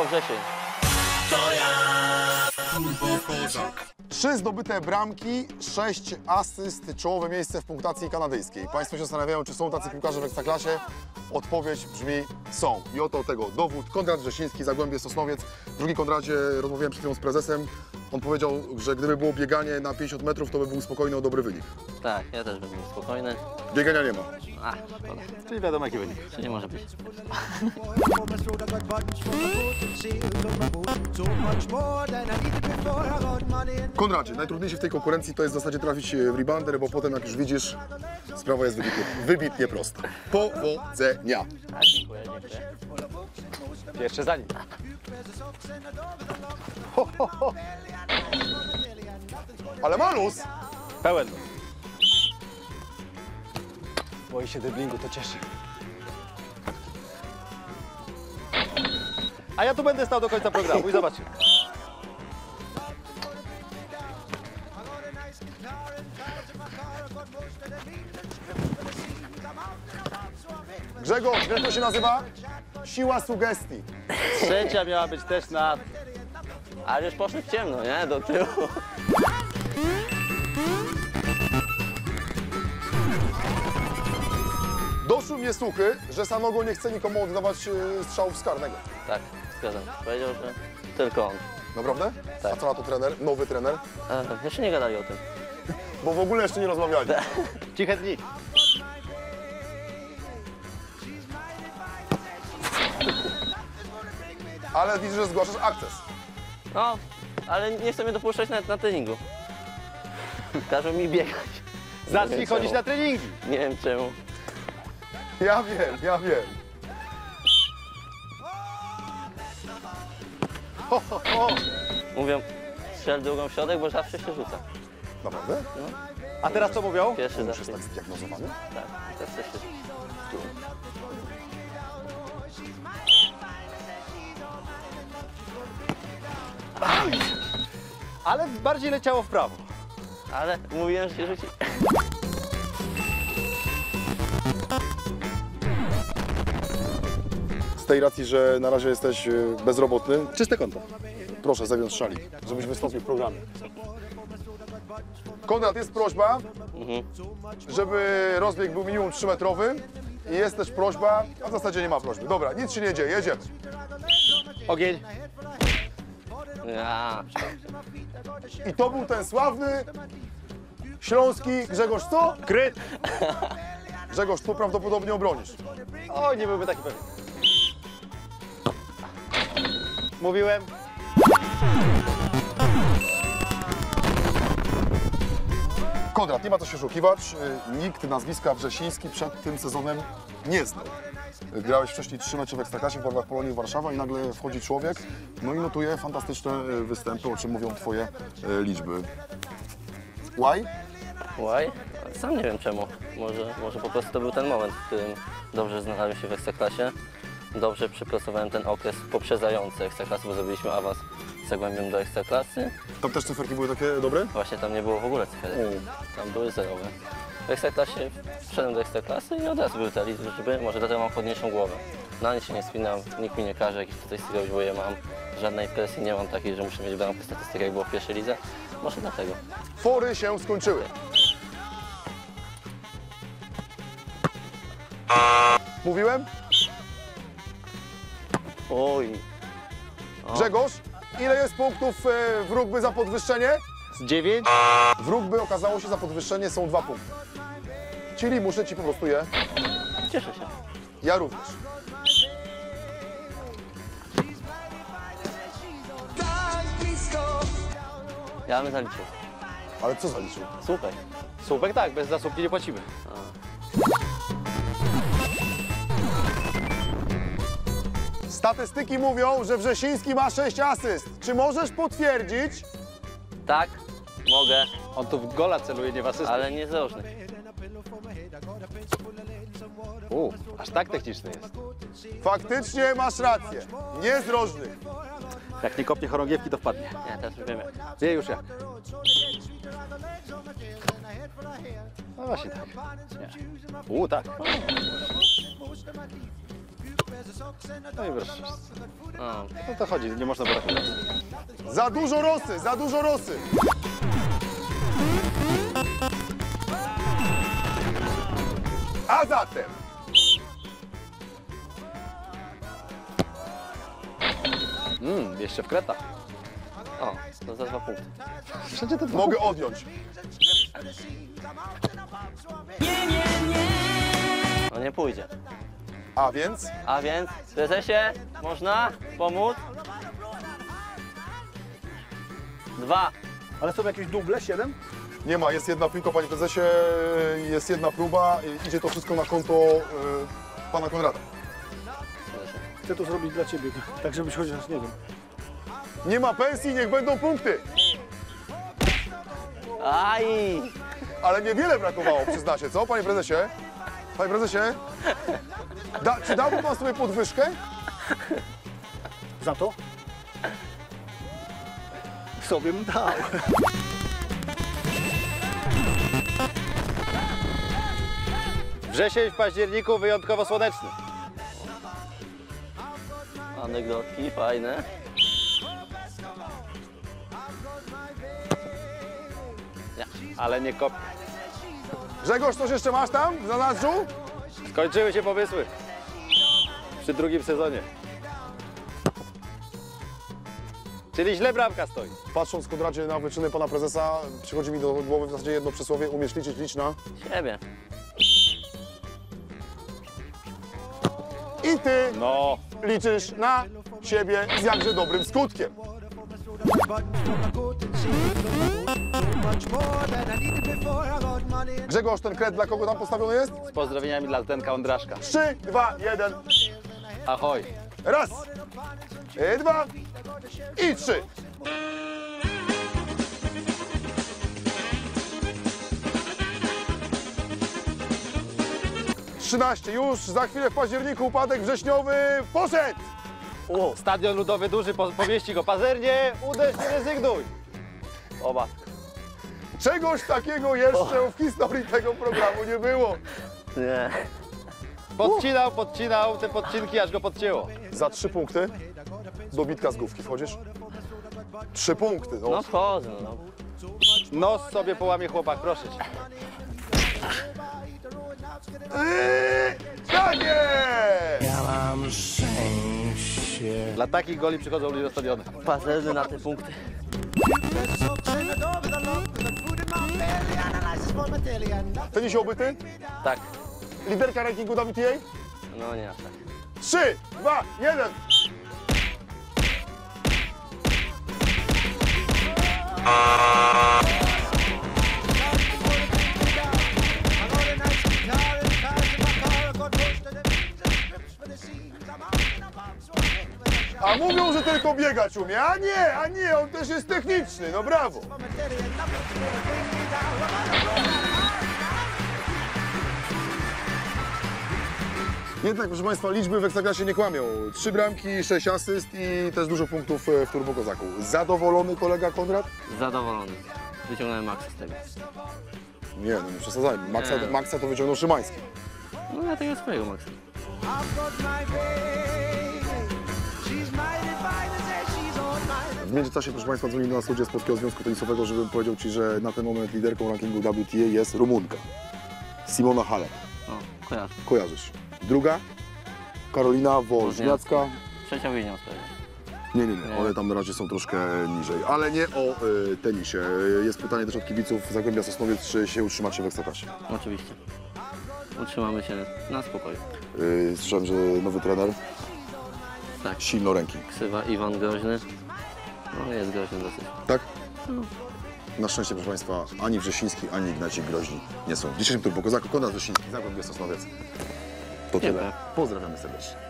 Turbo wrzesień. Trzy zdobyte bramki, sześć asyst, czołowe miejsce w punktacji kanadyjskiej. Państwo się zastanawiają, czy są tacy piłkarze w Ekstraklasie? Odpowiedź brzmi są. I oto tego dowód. Konrad Wrzesiński, Zagłębie Sosnowiec. Drugi Konradzie, rozmawiałem przed chwilą z prezesem. On powiedział, że gdyby było bieganie na 50 metrów, to by był spokojny o dobry wynik. Tak, ja też będę spokojny. Biegania nie ma. A, szkoda. Czyli wiadomo jaki wynik. Czy nie może być? Konradzie, najtrudniejsze w tej konkurencji to jest w zasadzie trafić w rebounder, bo potem jak już widzisz, sprawa jest wybitnie, wybitnie prosta. Powodzenia! Tak, dziękuję, dziękuję. Jeszcze za nim. Ale malus! Pełen. Boi się driblingu, to cieszy. A ja tu będę stał do końca programu i zobaczymy. Grzegorz, jak to się nazywa? Siła sugestii. Trzecia miała być też na... Ale już poszły w ciemno, nie? Do tyłu. Doszły mnie słuchy, że Sanogo nie chce nikomu oddawać e, strzałów z karnego. Tak, zgadzam się. Powiedział, że tylko on. Naprawdę? Tak. A co na to trener? Nowy trener? E, jeszcze nie gadali o tym. Bo w ogóle jeszcze nie rozmawiali. Ciche dni. Ale widzę, że zgłaszasz akces. No, ale nie chcę mnie dopuszczać nawet na treningu. Każą mi biegać. Zacznij wiem chodzić czemu. na treningi. Nie wiem czemu. Ja wiem, ja wiem. Ho, ho, ho. Mówią, strzel drugą w środek, bo zawsze się rzuca. Naprawdę? A teraz co mówią? Pierwszy zawsze. jest tak zdiagnozowany? Tak, zawsze się Ale bardziej leciało w prawo. Ale mówiłem, że się rzuci. Z tej racji, że na razie jesteś e, bezrobotny, Czyste konto. proszę zawiąz szalik, żebyś wystąpił w programie. Konrad, jest prośba, żeby rozbieg był minimum 3-metrowy i jest też prośba, a w zasadzie nie ma prośby. Dobra, nic się nie dzieje, jedziemy. Ogień. Ja, I to był ten sławny śląski Grzegorz co? Kryt. Grzegorz, tu prawdopodobnie obronisz. O, nie byłby taki pewny. Mówiłem. Konrad, nie ma co się oszukiwać. y, Nikt nazwiska Wrzesiński przed tym sezonem nie znał. Grałeś wcześniej trzy mecze w Ekstraklasie w barwach Polonii Warszawa i nagle wchodzi człowiek, no i notuje fantastyczne y, występy, o czym mówią Twoje y, liczby. Why? Łaj? Sam nie wiem czemu. Może, może po prostu to był ten moment, w którym dobrze znalazłem się w Ekstraklasie. Dobrze przepracowałem ten okres poprzedzający Ekstraklasy, bo zrobiliśmy awans z Zagłębiem do Ekstraklasy. Tam też cyferki były takie dobre? Właśnie tam nie było w ogóle cyferek. Tam były zerowe. W Ekstraklasie wszedłem do Ekstraklasy i od razu były te liczby, może dlatego mam podniesioną głowę. Na nic się nie spinam, nikt mi nie każe jakichś tutaj steroić, bo ja mam żadnej presji, nie mam takiej, że muszę mieć bramkę statystykę, jak było w pierwszej lidze. Może dlatego. Fory się skończyły. Mówiłem? Oj, Grzegorz, ile jest punktów e, w rugby za podwyższenie? Z dziewięć. W rugby okazało się za podwyższenie są dwa punkty. Czyli muszę Ci po prostu je, cieszę się. ja również. Ja bym zaliczył. Ale co zaliczył? Super. Słupek tak, bez zasłupki nie płacimy. Statystyki mówią, że Wrzesiński ma 6 asyst. Czy możesz potwierdzić? Tak, mogę, On tu w gola celuje, nie w asystę. ale nie z. U, aż tak techniczny jest. Faktycznie masz rację. Nie z rożnych. Jak nie kopnie chorągiewki, to wpadnie. Nie, teraz wiem jak. Wie już jak. No właśnie tak. Nie. U, tak. No i wreszcie. No, No to chodzi, nie można brakać. Za dużo rosy, za dużo rosy. A zatem Mmm, jeszcze w kretach. o, to za dwa punkty. Wszędzie to mogę odjąć. No nie pójdzie. A więc A więc, prezesie, można pomóc? Dwa. Ale są jakieś duble? Siedem? nie ma, jest jedna piłka, panie prezesie, jest jedna próba, i idzie to wszystko na konto y, pana Konrada. Chcę to zrobić dla ciebie, tak żebyś chociaż, nie wiem. Nie ma pensji, niech będą punkty. Aj! Ale niewiele brakowało, przyznacie, co, panie prezesie? Panie prezesie, da, czy dałby pan sobie podwyżkę? Za to? Sobie bym dał. Wrzesień w październiku wyjątkowo słoneczny. Anegdotki fajne. Ale nie kop. Grzegorz, coś jeszcze masz tam w zanadrzu? Skończyły się pomysły. Przy drugim sezonie. Czyli źle bramka stoi. Patrząc, Konradzie, na wyczyny pana prezesa, przychodzi mi do głowy w zasadzie jedno przysłowie, umiesz liczyć, licz na... Siebie. I ty No, liczysz na siebie z jakże dobrym skutkiem. Grzegorz, ten kred dla kogo tam postawiony jest? z pozdrowieniami dla Zdenka Ondraszka. 3, 2, 1, Ahoj. raz, e, dwa i trzy. Trzynaście już, za chwilę w październiku upadek wrześniowy poszedł! Stadion Ludowy Duży, po, powieści go pazernie, uderz, nie rezygnuj. O matko. Czegoś takiego jeszcze w historii tego programu nie było. Nie. Podcinał, podcinał te podcinki, aż go podcięło. Za trzy punkty dobitka z główki wchodzisz? Trzy punkty, no. No wchodzę, no. Nos sobie połamie chłopak, proszę cię. Dla takich goli przychodzą ludzie do stadionu. Pazerny na te punkty. Tenisie obyty? Tak. Liderka rankingu WTA? No nie aż tak. Trzy, dwa, jeden. A mówią, że tylko biegać umie, a nie, a nie, on też jest techniczny, no brawo. Jednak, proszę Państwa, liczby w Ekstraklasie nie kłamią. Trzy bramki, sześć asyst i też dużo punktów e, w Turbo Kozaku. Zadowolony kolega Konrad? Zadowolony. Wyciągnąłem maksa z tego. Nie, no nie przesadzajmy. Maxa, Nie. Maxa to wyciągnął Szymański. No ja tego swojego maksa. W międzyczasie, proszę Państwa, dzwonił do nas ludzie z Polskiego Związku Tenisowego, żebym powiedział Ci, że na ten moment liderką rankingu WTA jest Rumunka. Simona Halep. O, kojarzę. Kojarzysz. Druga? Karolina Woźniacka. Trzecia Williams pewnie. Nie, nie, nie, Nie. one tam na razie są troszkę niżej, ale nie o y, tenisie. Jest pytanie też od kibiców Zagłębia Sosnowiec, czy się utrzymacie w Ekstraklasie. Oczywiście. Utrzymamy się na spokoju. Yy, słyszałem, że nowy trener, Tak. silno ręki. Ksywa Iwan Groźny. No jest groźny dosyć. Tak? Na szczęście, proszę Państwa, ani Wrzesiński, ani Ignacy Groźni nie są. W dzisiejszym Turbo Kozaku Konrad Wrzesiński, Zagłębia Sosnowiec. To tyle. Pozdrawiamy serdecznie.